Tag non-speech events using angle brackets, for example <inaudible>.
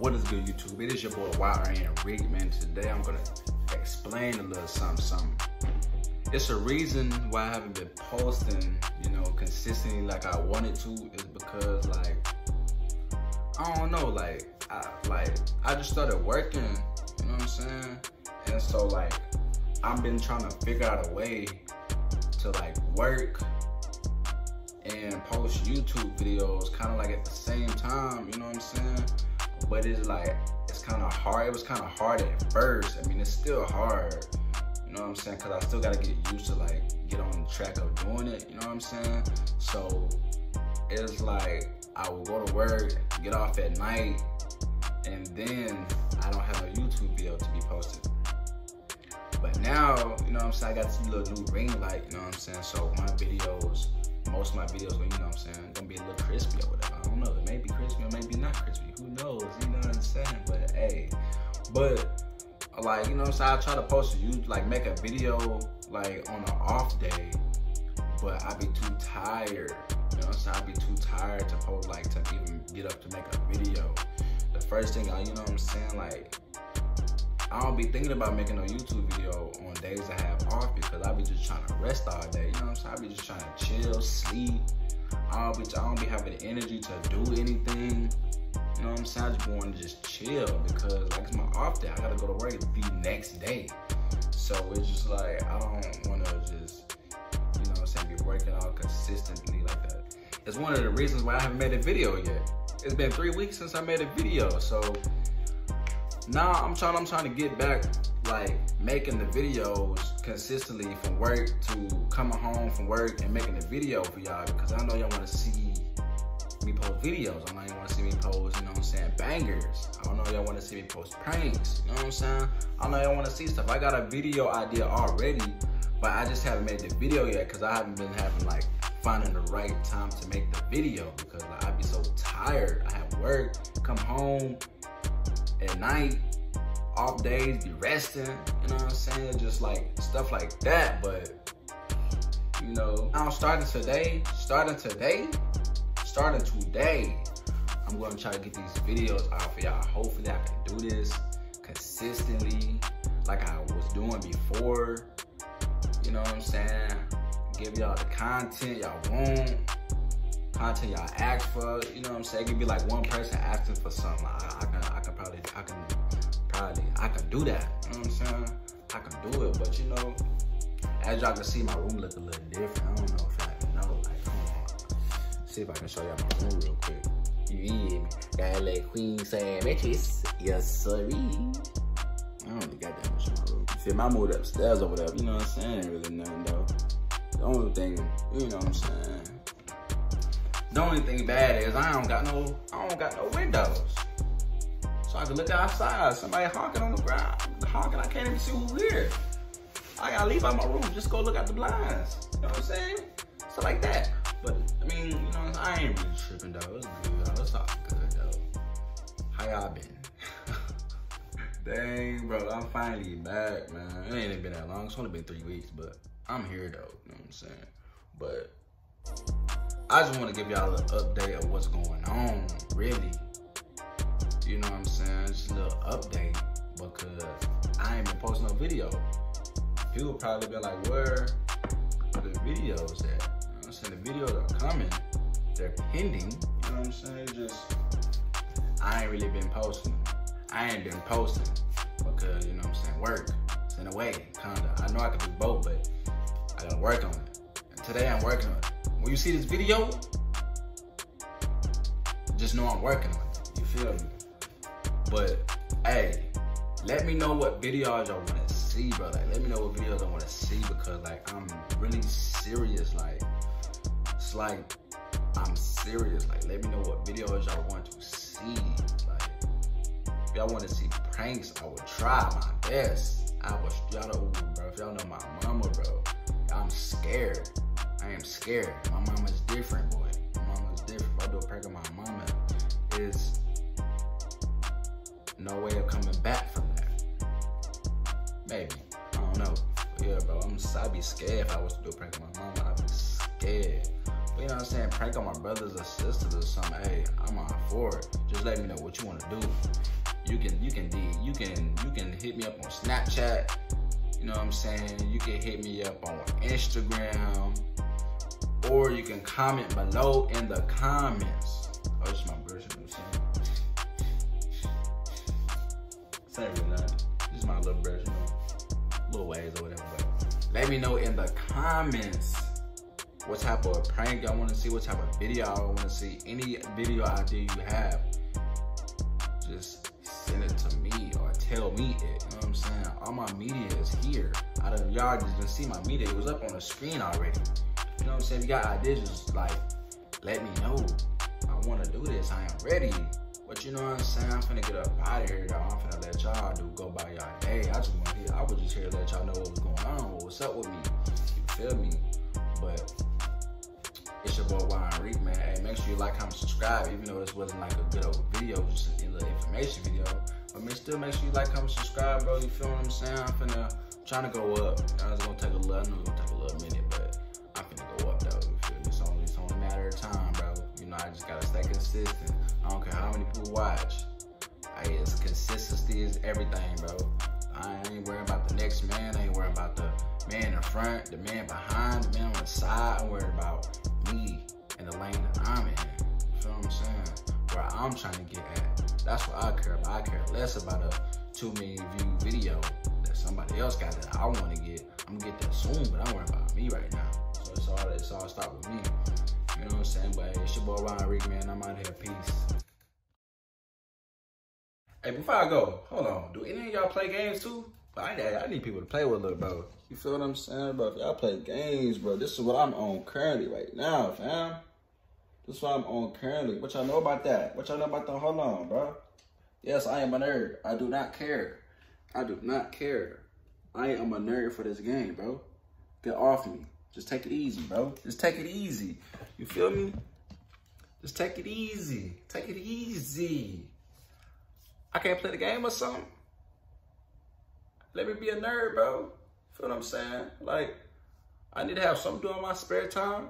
What is good, YouTube? It is your boy YRN Rique, man. Today I'm gonna explain a little something, something. It's a reason why I haven't been posting, you know, consistently like I wanted to, is because like I don't know, like I like I just started working, you know what I'm saying? And so like I've been trying to figure out a way to like work and post YouTube videos kind of like at the same time, you know what I'm saying? But it's like, it's kind of hard. It was kind of hard at first. I mean, it's still hard, you know what I'm saying? Cause I still gotta get used to like, get on the track of doing it, you know what I'm saying? So it's like, I will go to work, get off at night, and then I don't have a YouTube video to be posted. But now, you know what I'm saying, I got this little new ring light, you know what I'm saying? So my videos, most of my videos, you know what I'm saying, gonna be a little crispy or whatever. I don't know, it may be crispy or maybe not crispy. Who knows, you know what I'm saying? But hey, but like, you know what I'm saying, I try to post you like make a video like on an off day, but I be too tired. You know what I'm saying? I be too tired to post like to even get up to make a video. The first thing I, you know what I'm saying, like I don't be thinking about making a YouTube video on days I have off because I be just trying to rest all day. You know what I'm saying? I be just trying to chill, sleep. I don't be, I don't be having the energy to do anything. You know what I'm saying? I just want to just chill because like it's my off day. I gotta go to work the next day. So it's just like I don't want to just, you know what I'm saying, be working out consistently like that. It's one of the reasons why I haven't made a video yet. It's been three weeks since I made a video, so now I'm trying I'm trying to get back like making the videos consistently from work to coming home from work and making a video for y'all because I know y'all want to see me post videos. I know y'all want to see me post, you know what I'm saying, bangers. I don't know y'all want to see me post pranks, you know what I'm saying? I know y'all want to see stuff. I got a video idea already, but I just haven't made the video yet because I haven't been having like finding the right time to make the video because like, I'd be so tired. I have work, come home, at night, off days, be resting, you know what I'm saying? Just like stuff like that. But you know, I'm starting today, starting today, starting today. I'm gonna try to get these videos out for y'all. Hopefully I can do this consistently like I was doing before. You know what I'm saying? Give y'all the content y'all want content y'all ask for. You know what I'm saying? It could be like one person asking for something. I, I, I can probably, I can do that. You know what I'm saying? I can do it, but you know, as y'all can see, my room look a little different. I don't know if I can know. Like, on. see if I can show y'all my room real quick. You hear me? Like queen size mattress. Yes, sorry. I don't really got that much in my room. Feel my mood upstairs or whatever. You know what I'm saying? Really nothing though. The only thing, you know what I'm saying? The only thing bad is I don't got no, I don't got no windows. So I can look outside, somebody honking on the ground, honking, I can't even see who's here. I gotta leave out my room, just go look at the blinds. You know what I'm saying? So like that. But I mean, you know, I ain't really tripping though. It was good though. It's all good though. How y'all been? <laughs> Dang, bro, I'm finally back, man. It ain't been that long. It's only been three weeks, but I'm here though. You know what I'm saying? But I just want to give y'all an update of what's going on, really. You know what I'm saying? Just a little update because I ain't been posting no video. People probably be like, where the videos at? You know I'm saying? The videos are coming. They're pending. You know what I'm saying? Just, I ain't really been posting. I ain't been posting because, you know what I'm saying, work. It's in a way, kinda. I know I can do both, but I gotta work on it. And today I'm working on it. When you see this video, just know I'm working on it. You feel me? But hey, let me know what videos y'all want to see, bro. Like, let me know what videos I want to see because like I'm really serious. Like, it's like I'm serious. Like, let me know what videos y'all want to see. Like, if y'all want to see pranks, I will try my best. I was y'all know, bro. If y'all know my mama, bro, I'm scared. I am scared. My mama's different, boy. My mama's different. If I do a prank on my mama, is no way of coming back from that. Maybe. I don't know. But yeah, bro, I'm, I'd be scared if I was to do a prank on my mama. I'd be scared. But you know what I'm saying, prank on my brothers or sisters or something, hey, I'm all for it. Just let me know what you want to do. You can, you can, you can, you can hit me up on Snapchat. You know what I'm saying? You can hit me up on Instagram, or you can comment below in the comments. Oh, you know, little ways or whatever. But let me know in the comments what type of prank y'all want to see, what type of video I want to see, any video idea you have. Just send it to me or tell me it. You know what I'm saying? All my media is here. I don't y'all just see my media. It was up on the screen already. You know what I'm saying? If you got ideas, just like let me know. I want to do this. I am ready. But you know what I'm saying? I'm finna get up out of here, y'all. I'm finna let y'all do go by y'all day. I just want hear, I was just here to let y'all know what was going on, what was up with me. You feel me? But it's your boy YRN Rique, man. Hey, make sure you like, comment, subscribe, even though this wasn't like a good old video, just a little information video. But man, still make sure you like, comment, subscribe, bro. You feel what I'm saying? I'm finna trying to go up. I was gonna take a little, I know it's gonna take a little minute, but I'm finna go up though. You feel me? It's only, it's only a matter of time, bro. You know, I just gotta stay consistent. I don't care how many people watch. I guess consistency is everything, bro. I ain't worrying about the next man. I ain't worrying about the man in front, the man behind, the man on the side. I'm worried about me and the lane that I'm in. You feel what I'm saying? Where I'm trying to get at. That's what I care about. I care less about a two million view video that somebody else got that I want to get. I'm gonna get that soon, but I'm worried about me right now. So it's all it's all start with me. You know what I'm saying? But hey, it's your boy YRN Rique, man. I'm out here. Peace. Hey, before I go, hold on. Do any of y'all play games too? I, I need people to play with, little bro. You feel what I'm saying, bro? If y'all play games, bro, this is what I'm on currently right now, fam. This is what I'm on currently. What y'all know about that? What y'all know about the, hold on, bro. Yes, I am a nerd. I do not care. I do not care. I am a nerd for this game, bro. Get off me. Just take it easy, bro. Just take it easy. You feel me? Just take it easy. Take it easy. I can't play the game or something. Let me be a nerd, bro. Feel what I'm saying? Like, I need to have something to do in my spare time.